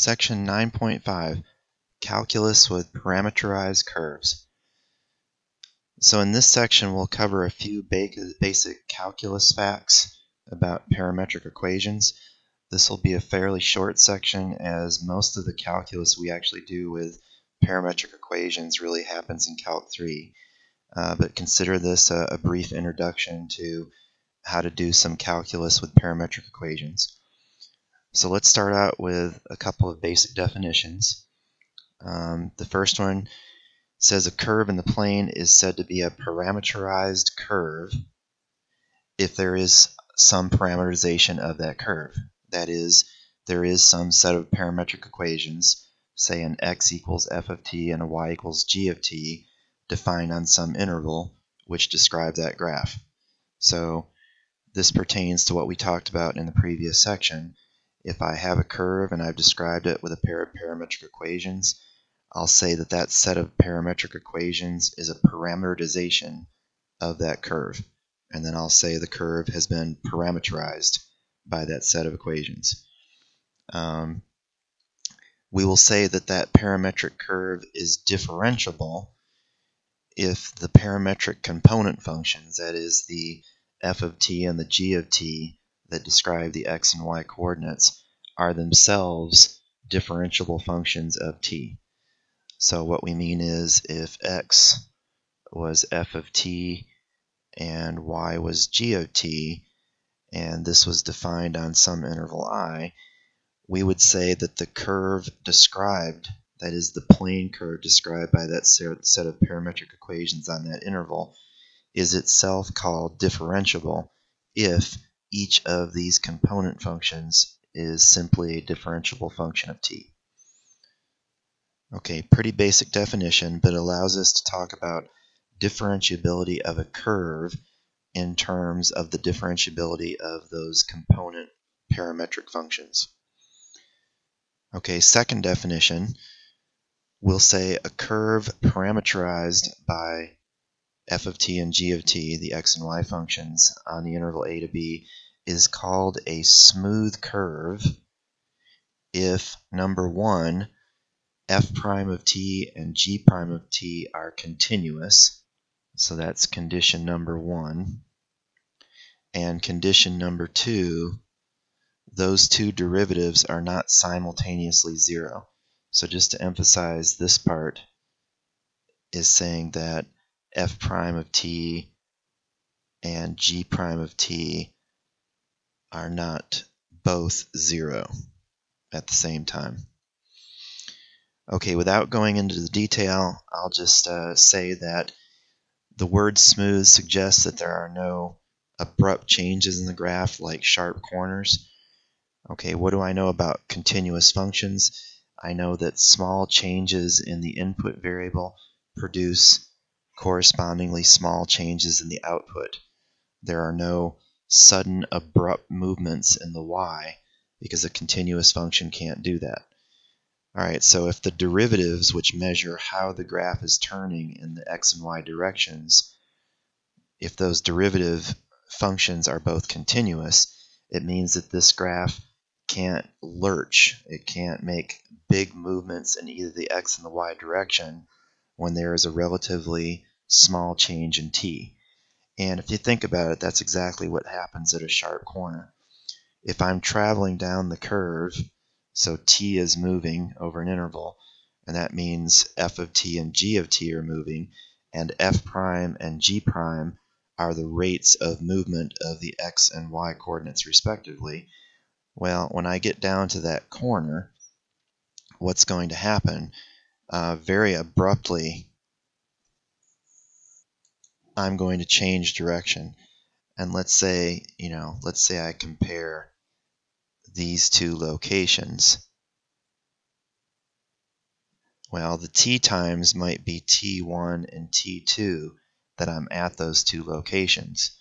Section 9.5 Calculus with Parameterized Curves. So in this section we'll cover a few basic calculus facts about parametric equations. This will be a fairly short section as most of the calculus we actually do with parametric equations really happens in Calc 3. Uh, but consider this a, a brief introduction to how to do some calculus with parametric equations. So let's start out with a couple of basic definitions. Um, the first one says a curve in the plane is said to be a parameterized curve if there is some parameterization of that curve. That is, there is some set of parametric equations, say an x equals f of t and a y equals g of t, defined on some interval, which describe that graph. So this pertains to what we talked about in the previous section, if I have a curve and I've described it with a pair of parametric equations, I'll say that that set of parametric equations is a parameterization of that curve. And then I'll say the curve has been parameterized by that set of equations. Um, we will say that that parametric curve is differentiable if the parametric component functions, that is the f of t and the g of t, that describe the x and y coordinates are themselves differentiable functions of t. So what we mean is if x was f of t and y was g of t, and this was defined on some interval i, we would say that the curve described, that is the plane curve described by that set of parametric equations on that interval, is itself called differentiable if each of these component functions is simply a differentiable function of t. Okay, pretty basic definition, but allows us to talk about differentiability of a curve in terms of the differentiability of those component parametric functions. Okay, second definition, we'll say a curve parameterized by f of t and g of t, the x and y functions on the interval a to b, is called a smooth curve if number one, f prime of t and g prime of t are continuous. So that's condition number one. And condition number two, those two derivatives are not simultaneously zero. So just to emphasize this part is saying that f prime of t and g prime of t are not both zero at the same time. Okay, without going into the detail, I'll just uh, say that the word smooth suggests that there are no abrupt changes in the graph like sharp corners. Okay, what do I know about continuous functions? I know that small changes in the input variable produce correspondingly small changes in the output. There are no sudden abrupt movements in the y because a continuous function can't do that. Alright, so if the derivatives which measure how the graph is turning in the x and y directions, if those derivative functions are both continuous, it means that this graph can't lurch. It can't make big movements in either the x and the y direction when there is a relatively small change in t. And if you think about it, that's exactly what happens at a sharp corner. If I'm traveling down the curve, so t is moving over an interval, and that means f of t and g of t are moving, and f prime and g prime are the rates of movement of the x and y coordinates respectively. Well, when I get down to that corner, what's going to happen? Uh, very abruptly, I'm going to change direction. And let's say, you know, let's say I compare these two locations. Well, the t times might be t1 and t2 that I'm at those two locations.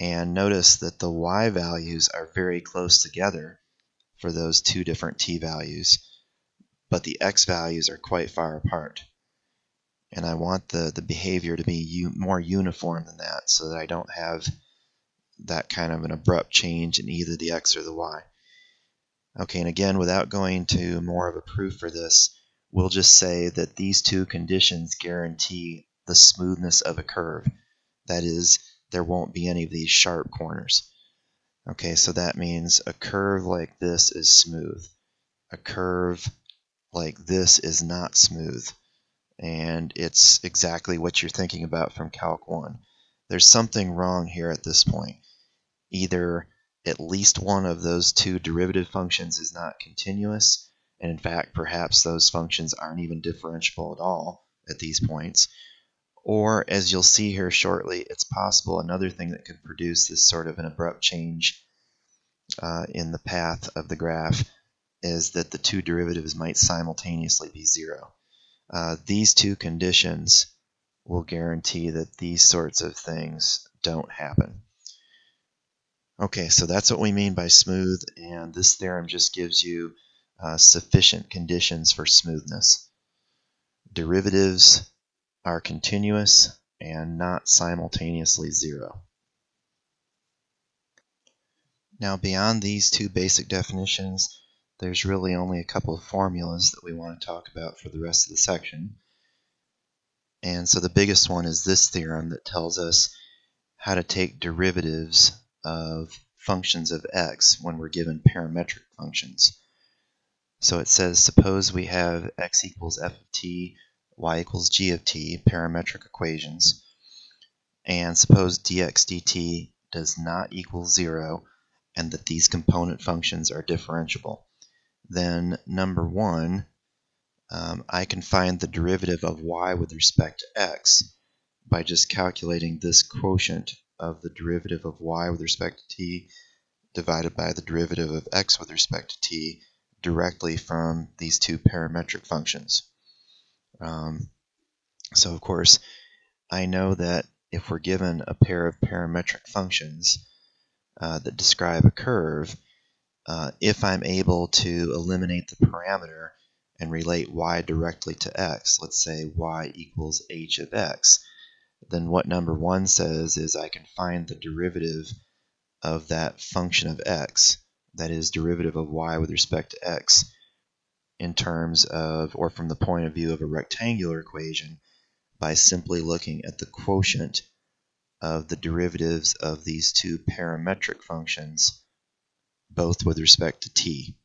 And notice that the y values are very close together for those two different t values, but the x values are quite far apart and I want the, the behavior to be more uniform than that so that I don't have that kind of an abrupt change in either the x or the y. Okay, and again, without going to more of a proof for this, we'll just say that these two conditions guarantee the smoothness of a curve. That is, there won't be any of these sharp corners. Okay, so that means a curve like this is smooth. A curve like this is not smooth. And it's exactly what you're thinking about from Calc 1. There's something wrong here at this point. Either at least one of those two derivative functions is not continuous, and in fact, perhaps those functions aren't even differentiable at all at these points. Or, as you'll see here shortly, it's possible another thing that could produce this sort of an abrupt change uh, in the path of the graph is that the two derivatives might simultaneously be zero. Uh, these two conditions will guarantee that these sorts of things don't happen. Okay, so that's what we mean by smooth, and this theorem just gives you uh, sufficient conditions for smoothness. Derivatives are continuous and not simultaneously zero. Now beyond these two basic definitions, there's really only a couple of formulas that we want to talk about for the rest of the section. And so the biggest one is this theorem that tells us how to take derivatives of functions of x when we're given parametric functions. So it says, suppose we have x equals f of t, y equals g of t, parametric equations, and suppose dx dt does not equal 0 and that these component functions are differentiable then number one, um, I can find the derivative of y with respect to x by just calculating this quotient of the derivative of y with respect to t divided by the derivative of x with respect to t directly from these two parametric functions. Um, so of course, I know that if we're given a pair of parametric functions uh, that describe a curve, uh, if I'm able to eliminate the parameter and relate y directly to x, let's say y equals h of x, then what number 1 says is I can find the derivative of that function of x, that is derivative of y with respect to x, in terms of, or from the point of view of a rectangular equation, by simply looking at the quotient of the derivatives of these two parametric functions both with respect to t.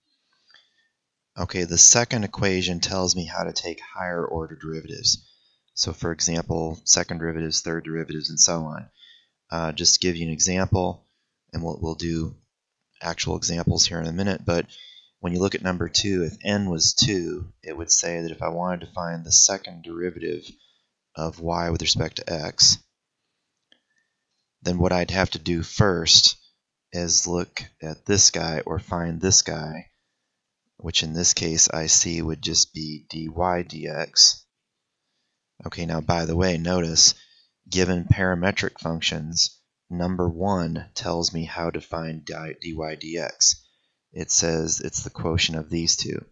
Okay, the second equation tells me how to take higher order derivatives. So for example, second derivatives, third derivatives, and so on. Uh, just to give you an example, and we'll, we'll do actual examples here in a minute, but when you look at number 2, if n was 2, it would say that if I wanted to find the second derivative of y with respect to x, then what I'd have to do first is look at this guy or find this guy, which in this case I see would just be dy dx. Okay, now by the way, notice, given parametric functions, number one tells me how to find dy dx. It says it's the quotient of these two.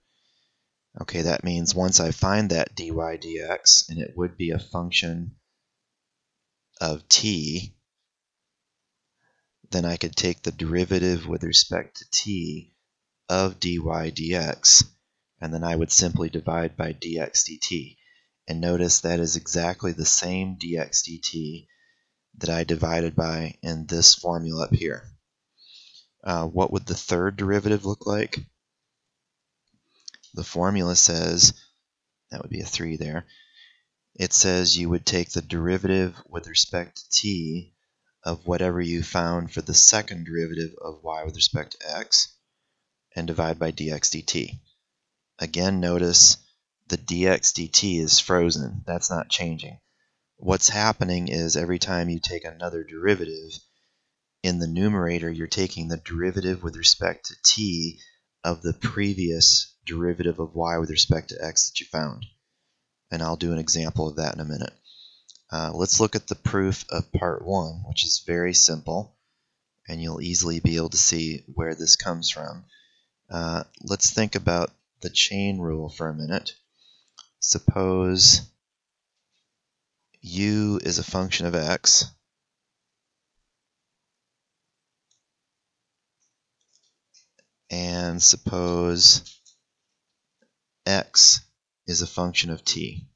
Okay, that means once I find that dy dx, and it would be a function of t, then I could take the derivative with respect to t of dy dx, and then I would simply divide by dx dt. And notice that is exactly the same dx dt that I divided by in this formula up here. Uh, what would the third derivative look like? The formula says, that would be a 3 there, it says you would take the derivative with respect to t of whatever you found for the second derivative of y with respect to x and divide by dx dt. Again, notice the dx dt is frozen. That's not changing. What's happening is every time you take another derivative, in the numerator you're taking the derivative with respect to t of the previous derivative of y with respect to x that you found. And I'll do an example of that in a minute. Uh, let's look at the proof of part one, which is very simple, and you'll easily be able to see where this comes from. Uh, let's think about the chain rule for a minute. Suppose u is a function of x, and suppose x is a function of t.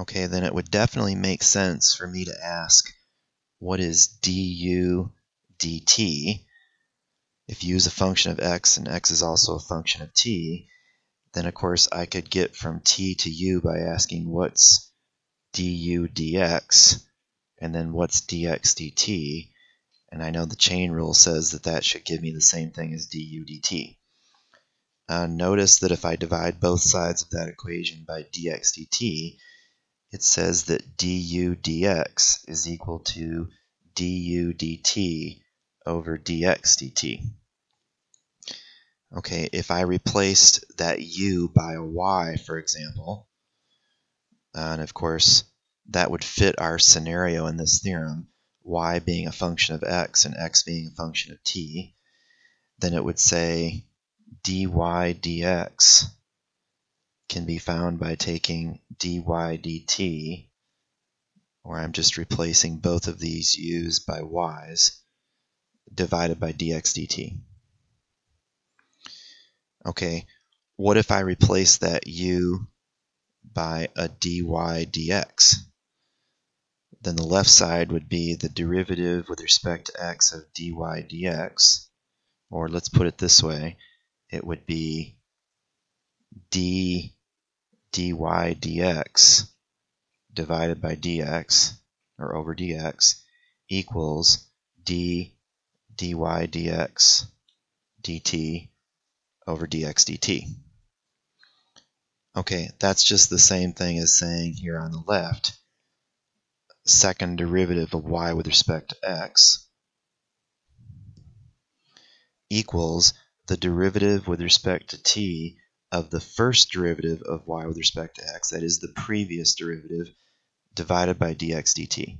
Okay, then it would definitely make sense for me to ask what is du dt? If u is a function of x and x is also a function of t, then of course I could get from t to u by asking what's du dx, and then what's dx dt, and I know the chain rule says that that should give me the same thing as du dt. Uh, notice that if I divide both sides of that equation by dx dt, it says that du dx is equal to du dt over dx dt. Okay, if I replaced that u by a y, for example, and of course that would fit our scenario in this theorem, y being a function of x and x being a function of t, then it would say dy dx can be found by taking dy dt, where I'm just replacing both of these u's by y's, divided by dx dt. Okay, what if I replace that u by a dy dx? Then the left side would be the derivative with respect to x of dy dx, or let's put it this way, it would be d dy dx divided by dx, or over dx, equals d dy dx dt over dx dt. Okay, that's just the same thing as saying here on the left, second derivative of y with respect to x equals the derivative with respect to t of the first derivative of y with respect to x, that is the previous derivative, divided by dx dt.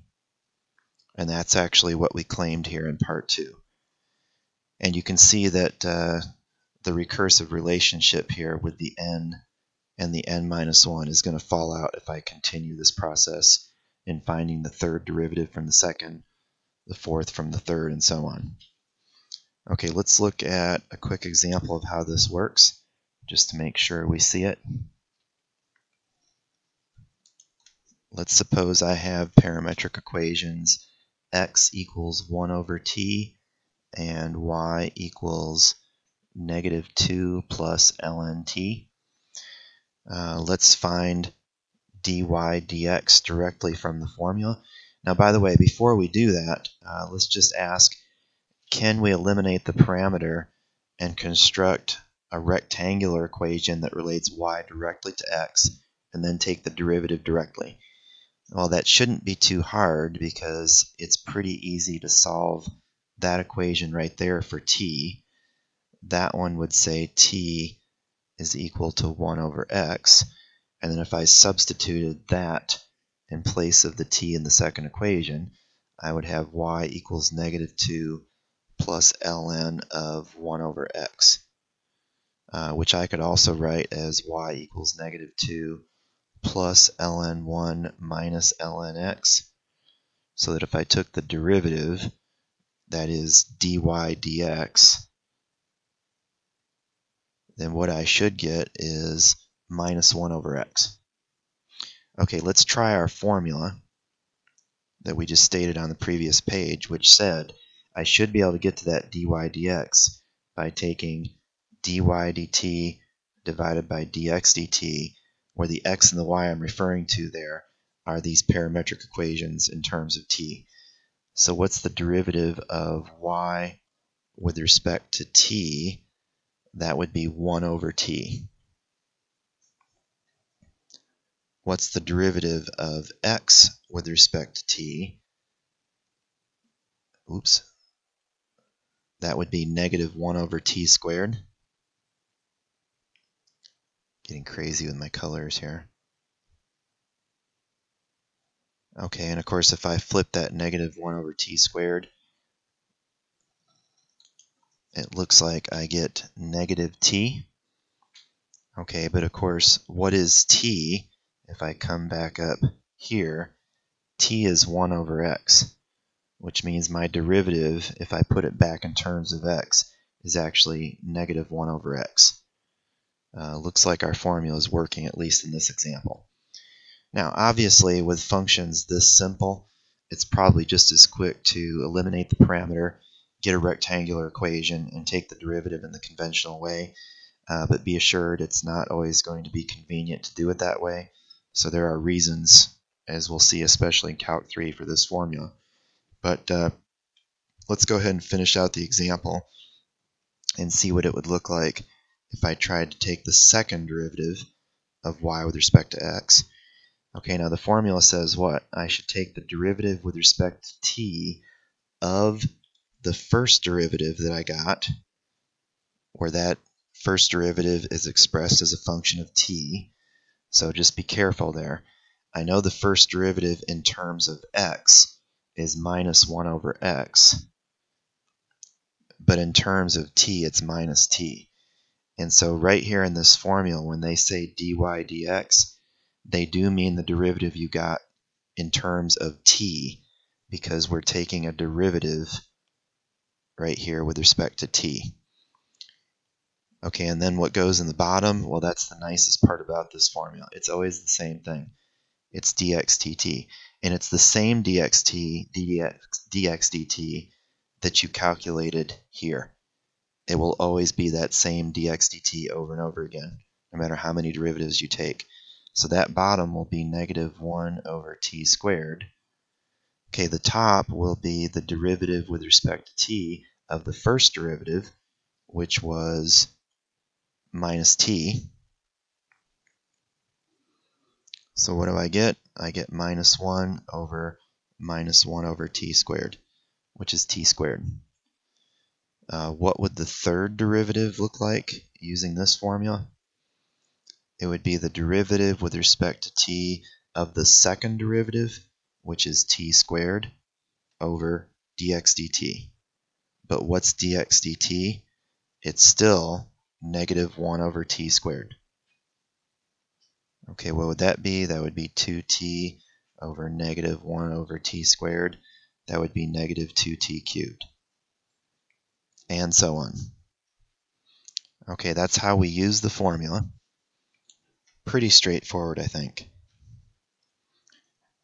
And that's actually what we claimed here in part 2. And you can see that uh, the recursive relationship here with the n and the n minus 1 is going to fall out if I continue this process in finding the third derivative from the second, the fourth from the third, and so on. Okay, let's look at a quick example of how this works just to make sure we see it. Let's suppose I have parametric equations x equals 1 over t and y equals negative 2 plus ln t. Uh, let's find dy dx directly from the formula. Now, by the way, before we do that, uh, let's just ask, can we eliminate the parameter and construct a rectangular equation that relates y directly to x and then take the derivative directly. Well, that shouldn't be too hard because it's pretty easy to solve that equation right there for t. That one would say t is equal to 1 over x. And then if I substituted that in place of the t in the second equation, I would have y equals negative 2 plus ln of 1 over x. Uh, which I could also write as y equals negative 2 plus ln1 minus lnx, so that if I took the derivative, that is dy dx, then what I should get is minus 1 over x. Okay, let's try our formula that we just stated on the previous page, which said I should be able to get to that dy dx by taking dy dt divided by dx dt, where the x and the y I'm referring to there are these parametric equations in terms of t. So what's the derivative of y with respect to t? That would be 1 over t. What's the derivative of x with respect to t? Oops. That would be negative 1 over t squared. Getting crazy with my colors here. Okay, and of course if I flip that negative 1 over t squared, it looks like I get negative t. Okay, but of course, what is t? If I come back up here, t is 1 over x. which means my derivative, if I put it back in terms of x, is actually negative 1 over x. Uh, looks like our formula is working, at least in this example. Now, obviously, with functions this simple, it's probably just as quick to eliminate the parameter, get a rectangular equation, and take the derivative in the conventional way. Uh, but be assured it's not always going to be convenient to do it that way. So there are reasons, as we'll see, especially in Calc 3 for this formula. But uh, let's go ahead and finish out the example and see what it would look like if I tried to take the second derivative of y with respect to x. Okay, now the formula says what? I should take the derivative with respect to t of the first derivative that I got, where that first derivative is expressed as a function of t. So just be careful there. I know the first derivative in terms of x is minus 1 over x. But in terms of t, it's minus t. And so right here in this formula, when they say dy dx, they do mean the derivative you got in terms of t, because we're taking a derivative right here with respect to t. Okay, and then what goes in the bottom? Well, that's the nicest part about this formula. It's always the same thing. It's dx dt and it's the same dxt dx, dx dt that you calculated here. It will always be that same dx dt over and over again, no matter how many derivatives you take. So that bottom will be negative 1 over t squared. Okay, the top will be the derivative with respect to t of the first derivative, which was minus t. So what do I get? I get minus 1 over minus 1 over t squared, which is t squared. Uh, what would the third derivative look like using this formula? It would be the derivative with respect to t of the second derivative, which is t squared, over dx dt. But what's dx dt? It's still negative 1 over t squared. Okay, what would that be? That would be 2t over negative 1 over t squared. That would be negative 2t cubed. And so on. Okay, that's how we use the formula. Pretty straightforward, I think.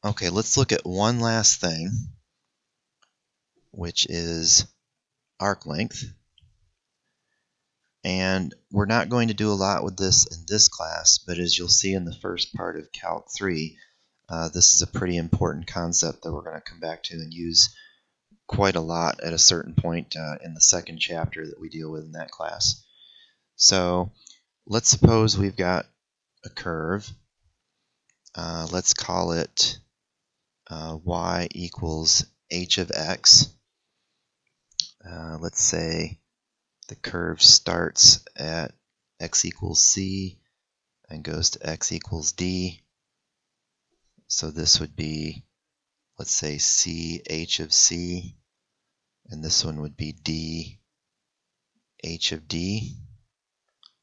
Okay, let's look at one last thing, which is arc length. And we're not going to do a lot with this in this class, but as you'll see in the first part of Calc 3, uh, this is a pretty important concept that we're going to come back to and use quite a lot at a certain point uh, in the second chapter that we deal with in that class. So let's suppose we've got a curve. Uh, let's call it uh, y equals h of x. Uh, let's say the curve starts at x equals c and goes to x equals d. So this would be, let's say, c h of c, and this one would be d h of d,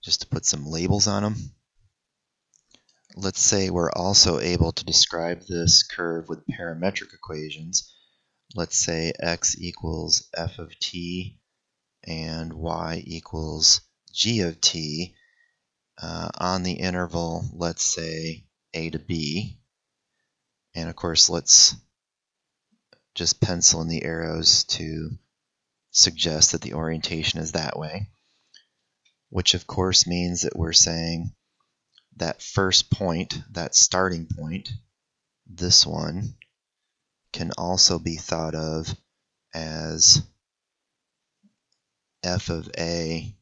just to put some labels on them. Let's say we're also able to describe this curve with parametric equations. Let's say x equals f of t and y equals g of t uh, on the interval, let's say a to b. And of course, let's just pencil in the arrows to suggest that the orientation is that way, which of course means that we're saying that first point, that starting point, this one, can also be thought of as f of a,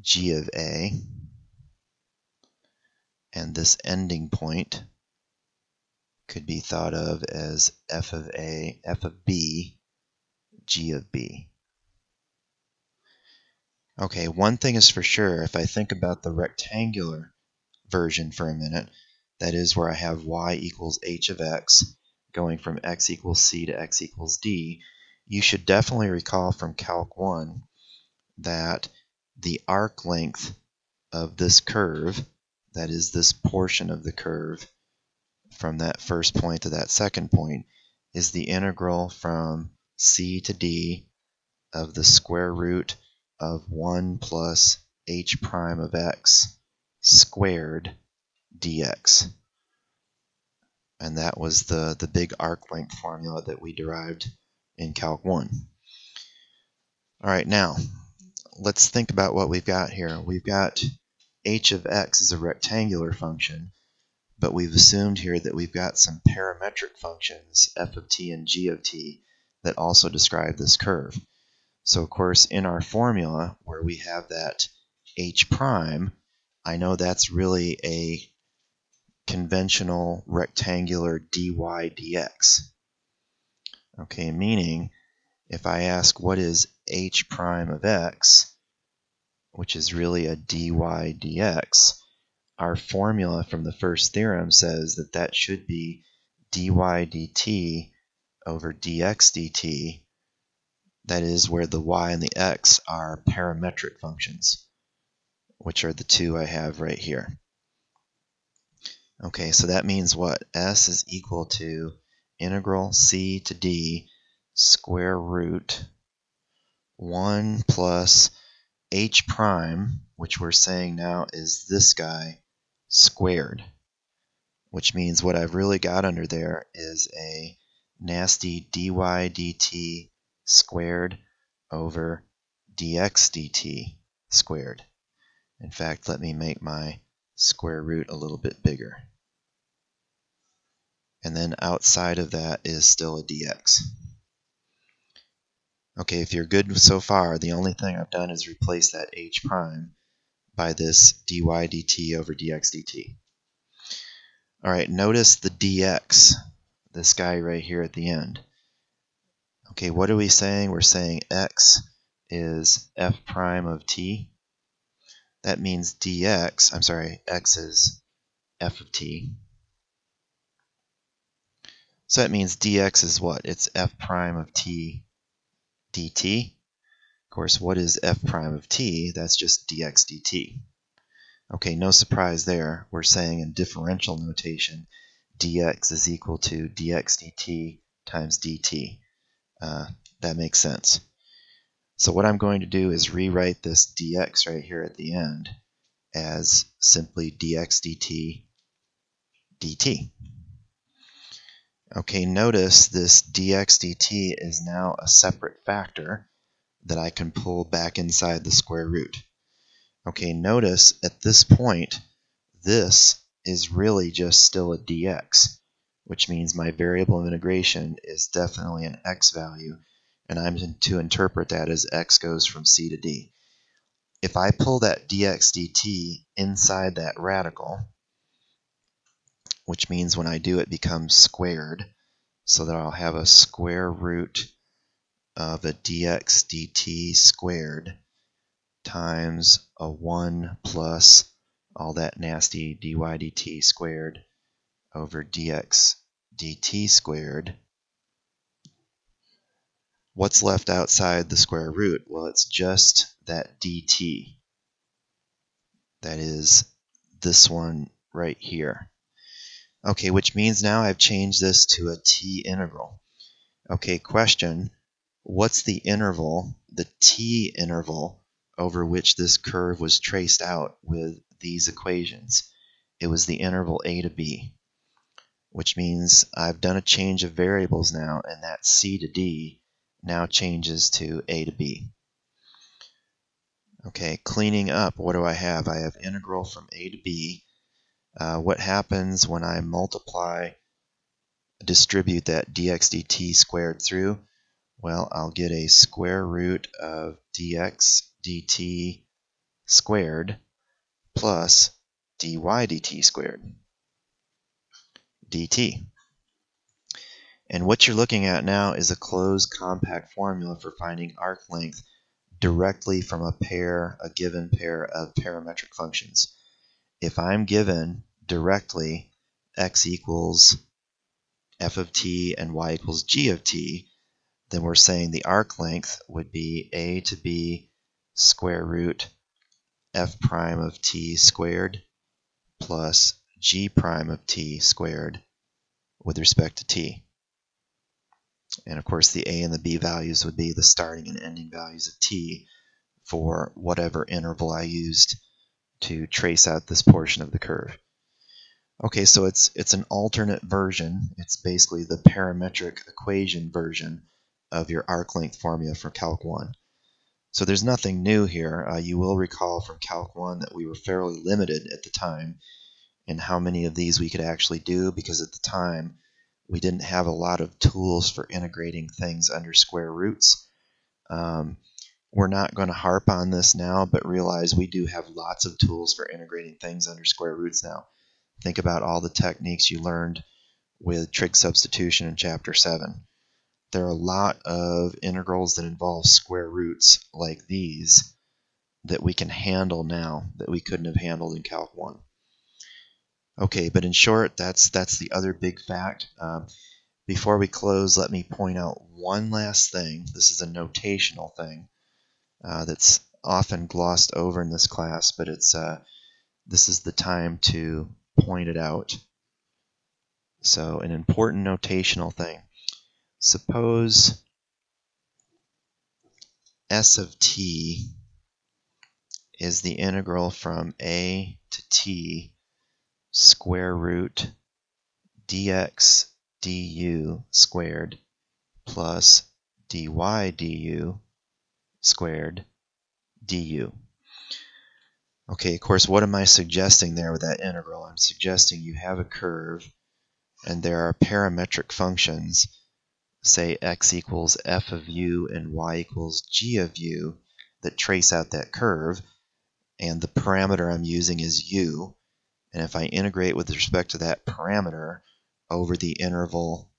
g of a, and this ending point could be thought of as f of a, f of b, g of b. Okay, one thing is for sure, if I think about the rectangular version for a minute, that is where I have y equals h of x, going from x equals c to x equals d, you should definitely recall from Calc 1 that the arc length of this curve, that is this portion of the curve from that first point to that second point, is the integral from c to d of the square root of 1 plus h prime of x squared dx. And that was the, the big arc length formula that we derived in Calc 1. All right, now let's think about what we've got here. We've got h of x is a rectangular function, but we've assumed here that we've got some parametric functions, f of t and g of t, that also describe this curve. So of course, in our formula, where we have that h prime, I know that's really a conventional rectangular dy dx. Okay, meaning if I ask what is h prime of x, which is really a dy dx, our formula from the first theorem says that that should be dy dt over dx dt. That is where the y and the x are parametric functions, which are the two I have right here. Okay, so that means what? S is equal to integral c to d square root 1 plus h prime, which we're saying now is this guy, squared. Which means what I've really got under there is a nasty dy dt squared over dx dt squared. In fact, let me make my square root a little bit bigger. And then outside of that is still a dx. Okay, if you're good so far, the only thing I've done is replace that h prime by this dy dt over dx dt. All right, notice the dx, this guy right here at the end. Okay, what are we saying? We're saying x is f prime of t. That means dx, I'm sorry, x is f of t. So that means dx is what? It's f prime of t dt. Course, what is f prime of t? That's just dx dt. Okay, no surprise there. We're saying in differential notation, dx is equal to dx dt times dt. Uh, that makes sense. So what I'm going to do is rewrite this dx right here at the end as simply dx dt dt. Okay, notice this dx dt is now a separate factor that I can pull back inside the square root. Okay, notice at this point, this is really just still a dx, which means my variable of integration is definitely an x value, and I'm to interpret that as x goes from c to d. If I pull that dx dt inside that radical, which means when I do it becomes squared, so that I'll have a square root of a dx dt squared times a 1 plus all that nasty dy dt squared over dx dt squared. What's left outside the square root? Well, it's just that dt. That is this one right here. Okay, which means now I've changed this to a t integral. Okay, question. What's the interval, the t interval, over which this curve was traced out with these equations? It was the interval a to b, which means I've done a change of variables now, and that c to d now changes to a to b. Okay, cleaning up, what do I have? I have integral from a to b uh, what happens when I multiply, distribute that dx dt squared through? Well, I'll get a square root of dx dt squared plus dy dt squared dt. And what you're looking at now is a closed compact formula for finding arc length directly from a pair, a given pair of parametric functions if I'm given directly x equals f of t and y equals g of t, then we're saying the arc length would be a to b square root f prime of t squared plus g prime of t squared with respect to t. And of course, the a and the b values would be the starting and ending values of t for whatever interval I used to trace out this portion of the curve. Okay, so it's it's an alternate version. It's basically the parametric equation version of your arc length formula for Calc 1. So there's nothing new here. Uh, you will recall from Calc 1 that we were fairly limited at the time in how many of these we could actually do because at the time we didn't have a lot of tools for integrating things under square roots. Um, we're not going to harp on this now, but realize we do have lots of tools for integrating things under square roots now. Think about all the techniques you learned with trig substitution in chapter 7. There are a lot of integrals that involve square roots like these that we can handle now that we couldn't have handled in Calc 1. Okay, but in short, that's that's the other big fact. Um, before we close, let me point out one last thing. This is a notational thing uh, that's often glossed over in this class, but it's uh, this is the time to point it out. So an important notational thing. Suppose s of t is the integral from a to t square root dx du squared plus dy du squared du. Okay, of course, what am I suggesting there with that integral? I'm suggesting you have a curve and there are parametric functions, say x equals f of u and y equals g of u, that trace out that curve, and the parameter I'm using is u, and if I integrate with respect to that parameter over the interval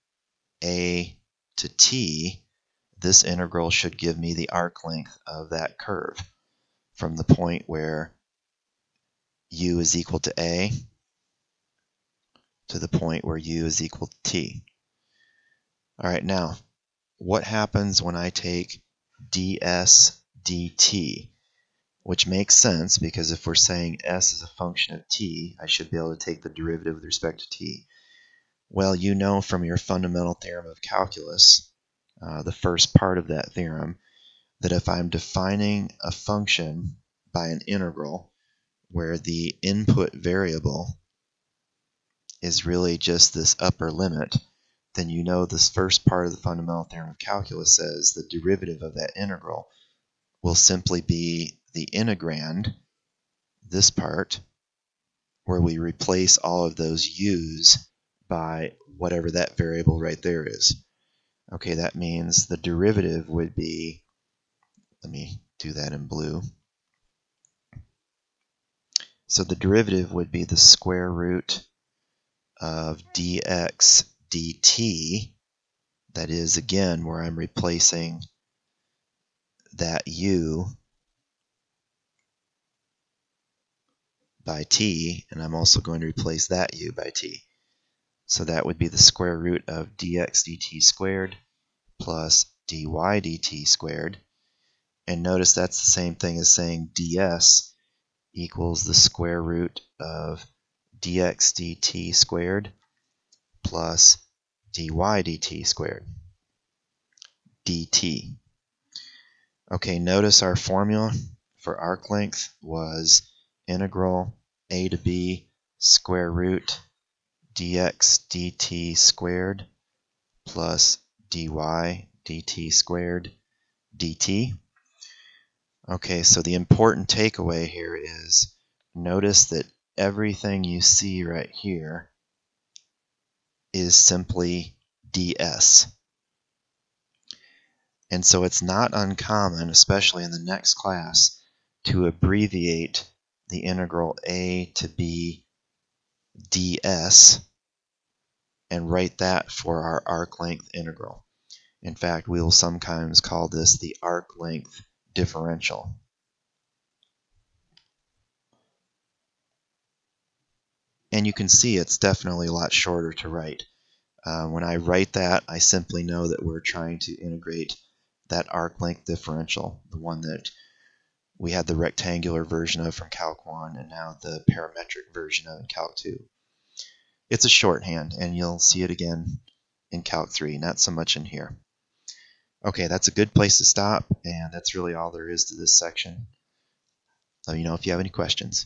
a to t, this integral should give me the arc length of that curve from the point where u is equal to a to the point where u is equal to t. All right, now, what happens when I take ds dt? Which makes sense because if we're saying s is a function of t, I should be able to take the derivative with respect to t. Well, you know from your fundamental theorem of calculus, uh, the first part of that theorem, that if I'm defining a function by an integral, where the input variable is really just this upper limit, then you know this first part of the fundamental theorem of calculus says the derivative of that integral will simply be the integrand, this part, where we replace all of those u's by whatever that variable right there is. Okay, that means the derivative would be, let me do that in blue. So the derivative would be the square root of dx dt. That is, again, where I'm replacing that u by t, and I'm also going to replace that u by t. So that would be the square root of dx dt squared plus dy dt squared. And notice that's the same thing as saying ds equals the square root of dx dt squared plus dy dt squared dt. Okay, notice our formula for arc length was integral a to b square root dx dt squared plus dy dt squared dt. Okay, so the important takeaway here is notice that everything you see right here is simply ds. And so it's not uncommon, especially in the next class, to abbreviate the integral a to b ds and write that for our arc length integral. In fact, we will sometimes call this the arc length differential. And you can see it's definitely a lot shorter to write. Uh, when I write that, I simply know that we're trying to integrate that arc length differential, the one that we had the rectangular version of from Calc 1 and now the parametric version of in Calc 2. It's a shorthand, and you'll see it again in Calc 3, not so much in here. Okay, that's a good place to stop, and that's really all there is to this section. Let me know if you have any questions.